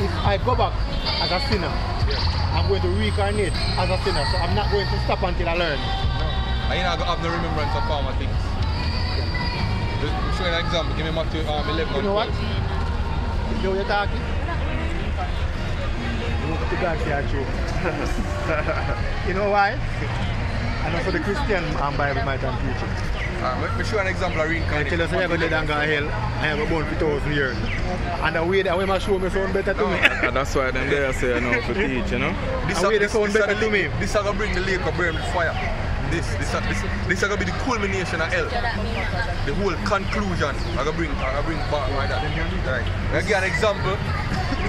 if I go back as a sinner, I'm going to reincarnate as a sinner. So I'm not going to stop until I learn. And you know, I have no remembrance of former things. Just show you an example. Give me Matthew um, 11 You know what? You know what you're talking? You know what God say are true. you know why? I know for the Christian um, Bible might and preaching. Uh, let me show an example of They reincarnation. tell us I never dead and go hell. I have a born for thousand years. And the way that way my show me sound better to No. me. And that's why them there say you know to teach, you know. This And are, we the sound this, better to me. this are gonna bring the lake of burn with fire. This, this, this, this are gonna be the culmination of hell. The whole conclusion. I gonna bring, I gonna bring back like that. Right. I give an example.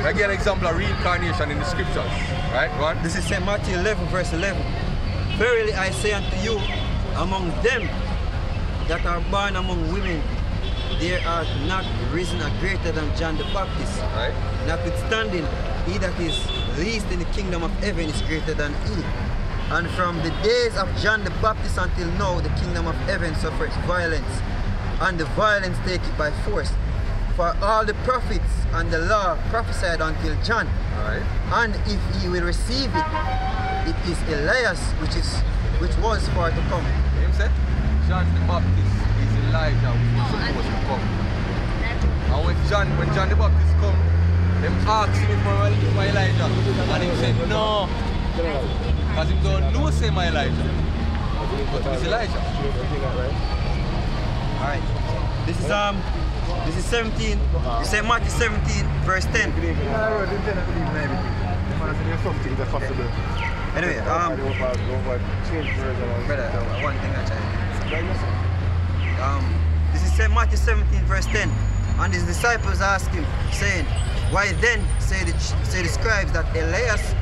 I give an example of reincarnation in the scriptures. Right, one. This is St. Matthew 11, verse 11. Verily I say unto you, among them that are born among women, there are not risen a greater than John the Baptist. Right. Notwithstanding, he that is least in the kingdom of heaven is greater than he. And from the days of John the Baptist until now, the kingdom of heaven suffers violence, and the violence take it by force. For all the prophets and the law prophesied until John. Right. And if he will receive it, it is Elias which is which was for to come. Him said, John the Baptist is Elijah who was supposed to come. And when John, when John the Baptist come, them asked him if I'm my Elijah. And he said, no. Because he don't know say my Elijah. But it's Elijah. Alright. This is um this is 17. You say Matthew 17, verse 10. Something that's possible. Anyway, um brother, uh, one thing I tell you. Um this is St. Matthew 17, verse 10. And his disciples asked him, saying, Why then say the say the scribes that Elias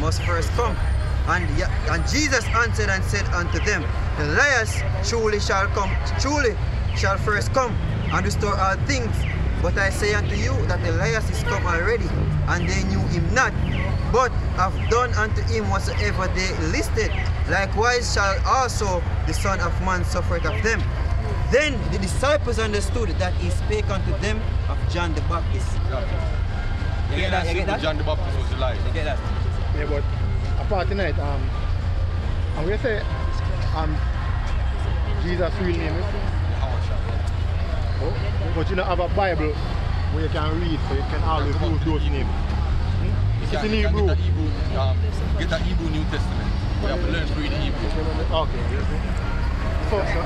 must first come? And, and Jesus answered and said unto them, Elias truly shall come, truly shall first come and restore all things. But I say unto you that Elias is come already, and they knew him not, but have done unto him whatsoever they listed. Likewise shall also the Son of Man suffer of them. Then the disciples understood that he spake unto them of John the Baptist. You get that? You get that? John the Baptist was Elijah. You get that? Yeah, but apart tonight, um, and we say, um, Jesus' real name is, oh, but you don't have a Bible where you can read, so you can always use those names. It's in Hebrew. Get a Hebrew, um, get a Hebrew New Testament. We have to learn to read the Hebrew. Okay. So, so,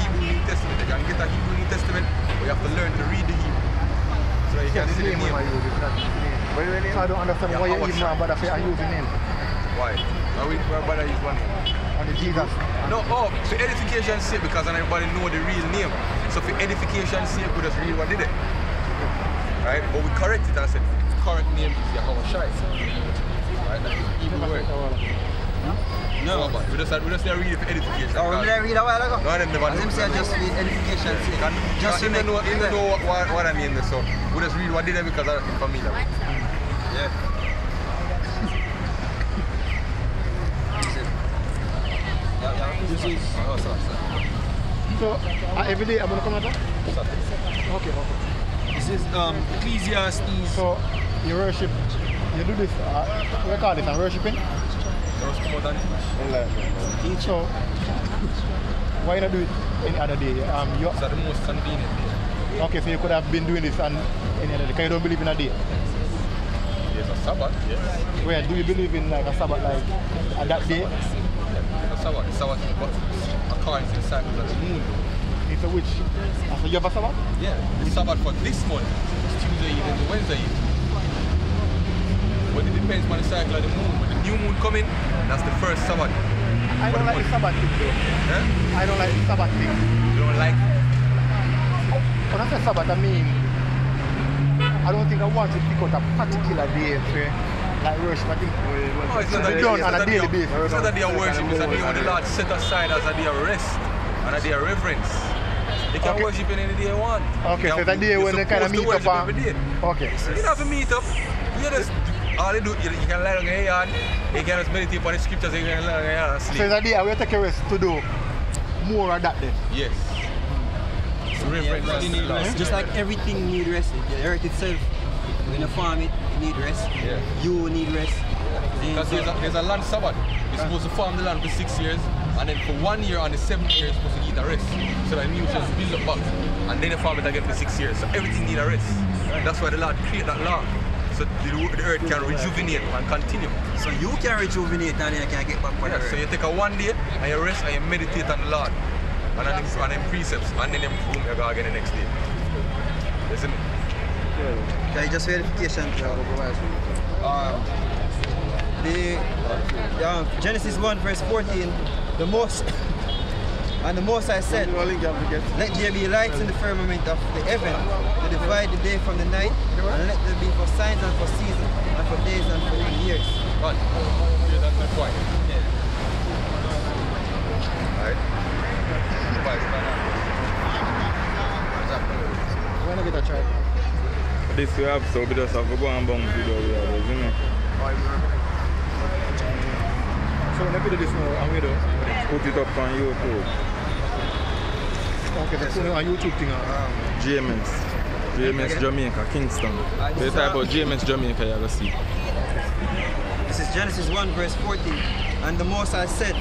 Hebrew New Testament. You can get a Hebrew New Testament. We have to learn to read the Hebrew. So you can the see the name. I use the name. So I don't understand Yeah, why you even bother say I use the name. Why? Now we better use one name. And the Jesus. No, oh, for edification's sake, because everybody know the real name. So for edification's sake, we just read what did it. Right? But we correct it and said, correct name is Yahweh Shai. Right? That's the Hebrew word. No, but we just, we just read it for edification. Oh, because- did I read a while ago? No, I never As him say, just read edification. sake. Can, Just just to even know, even know what, what, what I mean, so we just read what did it because I'm familiar. Yeah. Yeah, yeah. This is. Oh, sorry, sorry. So, uh, every day I'm going to come out? Okay, okay. This is um Ecclesiastes. So, you worship, you do this, uh, you call this, I'm worshiping? Just come out and teach. So, why not do it any other day? Um, you, It's the most convenient day. okay, so you could have been doing this on any other day. Because you don't believe in a day. There's a Sabbath, yes. Where do you believe in like a Sabbath, like at that day? A Sabbath, the Sabbath, but according to the cycles of the moon. It's a witch. Uh, so you have a Sabbath? Yeah, the Sabbath for this month is Tuesday evening Wednesday evening. But it depends on the cycle of the moon. When the new moon coming, that's the first Sabbath. I don't like the Sabbath thing though. Yeah? I don't like the Sabbath thing. You don't like When I say Sabbath, I mean, I don't think I want to pick out a particular day to eh? like worship. I think Oh, it's not a done it's on not a daily basis. It's not a day of worship, it's a day when the Lord set aside as a day of rest and a day of reverence. You can Okay. worship in any day you want. Okay, so a day when they kind of meet up uh, every day. Okay. You don't have to meet up. You just all you do, you, you can lie down your hand, you can just meditate on the scriptures, you can lie down your hand and So sleep. it's a day I will take a rest to do more of that then. Yes. It's reverence Yeah, and need rest. Just like everything need rest. The earth itself When you farm it, you need rest. Yeah. You need rest. Because so- there's a, there's a land Sabbath. You're supposed to farm the land for six years, and then for one year and the seventh year, you're supposed to eat a rest. So that nutrients build up back, and then you farm it again for six years. So everything need a rest. That's why the Lord created that law. So the, the earth can rejuvenate and continue. So you can rejuvenate and then you can get back on Yeah, the so you take a one day and you rest and you meditate on the Lord and on them, on them precepts and then you boom you go again the next day. Listen, Okay, just verification. Um, the um, Genesis 1 verse 14, the most and the Most High said, let there be lights in the firmament of the heaven to divide the day from the night, and let there be for signs and for seasons, and for days and for years. God, yeah, that's my point. Alright? Bye, When I get a try. This we have, so we just have to go and bounce video we have, isn't it? So when I do this now, I'm going to Put it up on YouTube. okay, that's on YouTube thing. uh, GMS. GMS Jamaica, Kingston. They type out GMS Jamaica, you're gonna see. This is Genesis 1 verse 14. And the Most High said,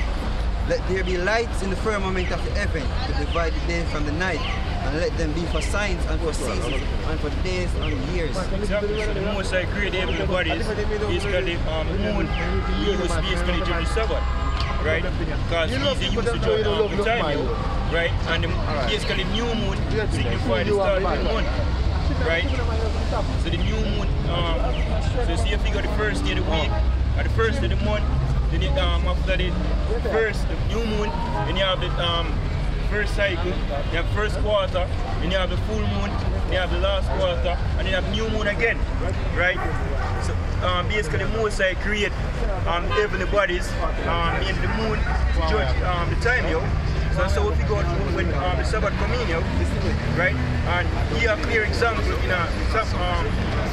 Let there be lights in the firmament of the heaven to divide the day from the night, and let them be for signs and for seasons and for days and years. So the Most High create the heavenly bodies, basically um, moon, we use basically during the Sabbath, right? Because he's used to don't um, the time, right? And the, basically new moon signify the start of the month, right? So the new moon, um, so you see if you got the first day of the week, or the first of the month, then it, um, after the first the new moon, then you have the um, first cycle, you have first quarter, then you have the full moon, then you have the last quarter, and then you have new moon again, right? So um, basically I create um, heavenly bodies, um, in the moon to judge um, the time, yo. So, so if you go through when um, the Sabbath yo, right? And here a clear example in a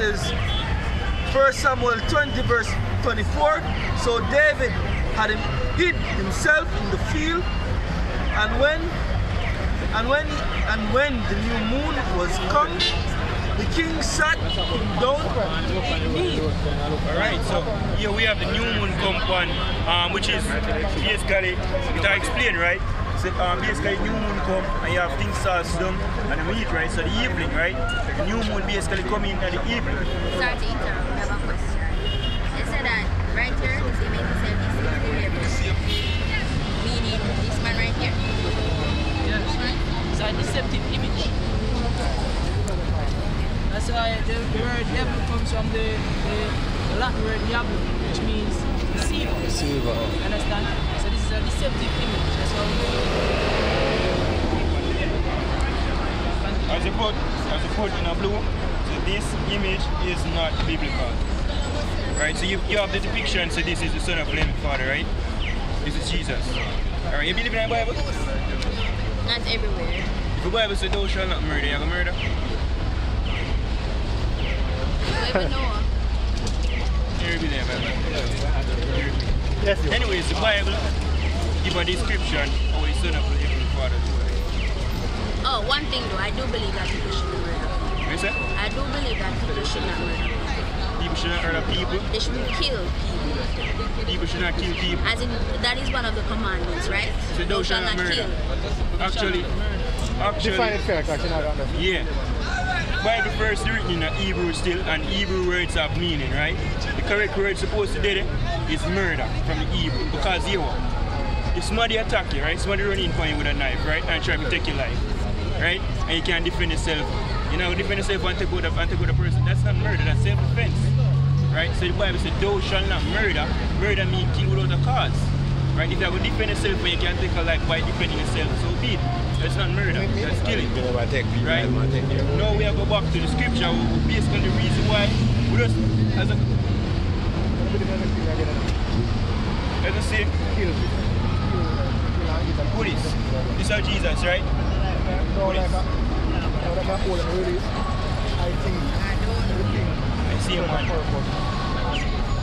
is 1 Samuel 20 verse 24. So David had him hid himself in the field, and when and when and when the new moon was come, the king sat him down. Alright, so here we have the new moon come on, um, which is basically, it I explain, right? So um, basically new moon come and you have things start done and the meat, right? So the evening, right? The new moon basically come in at the evening. I have a question. They said that right here, he made himself this is Meaning this man right here. Yes. It's a deceptive image. That's why the word devil comes from the, the, the Latin word diablo, which means deceiver. Silver. Understand? So this is a deceptive image. That's how As you put, as you put in a blue, so this image is not biblical. Right, so you, you have the depiction, so this is the son of the living father, right? This is Jesus. Alright, you believe in the Bible? Not everywhere. If the Bible says thou shalt not murder, you gonna murder? You ever know? You believe the Bible? Anyways, the Bible give a description of the son of the living father. Oh, one thing though, I do believe that people should not murder. What you say? I do believe that people should not murder. People should not murder people. They shouldn't kill people. People should not kill people. As in, that is one of the commandments, right? So thou shalt not murder. Actually, Define it fair, because you know understand. yeah. Bible verse written in a Hebrew still, and Hebrew words have meaning, right? The correct word supposed to do it is murder from the Hebrew, because you if somebody attack you, right? Somebody run in for you with a knife, right? And try to take your life. Right? And you can't defend yourself. You know, defend yourself and take out a, and take out a person. That's not murder, that's self-defense. Right? So the Bible says, thou shalt not murder. Murder means kill without a cause. Right? If you have to defend yourself when you can't take a life by defending yourself, so be it. That's not murder, that's killing. Right? Now we have to go back to the scripture, based on the reason why we just, as a, I say, who this? This is Jesus, right? No, like, a- no, like a old and really, I think everything I see him, has a man. purpose.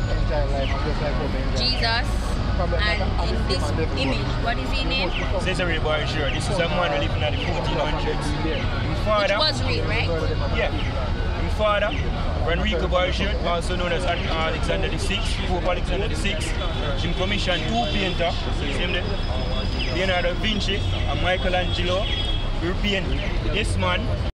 Entire life, and just like how Jesus. And in this image, what is his name? Cesare Borgia, this is a man who living at the 1400s. His Which father, was real, right? yeah, his father, Enrico Borgia, also known as Alexander VI, Pope Alexander VI, he commissioned two painters, him? Leonardo da Vinci and Michelangelo, European. This man